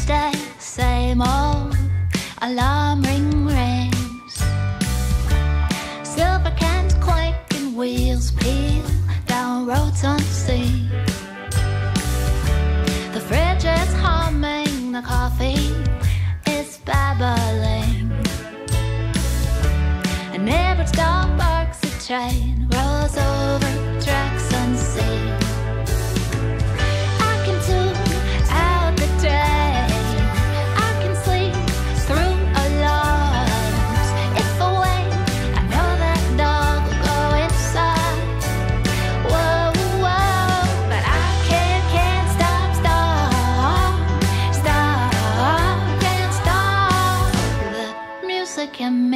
Tuesday, same old alarm ring rings. Silver cans quake and wheels peel down roads unseen. The fridge is humming, the coffee is babbling. An average dog barks a train, rolls over. can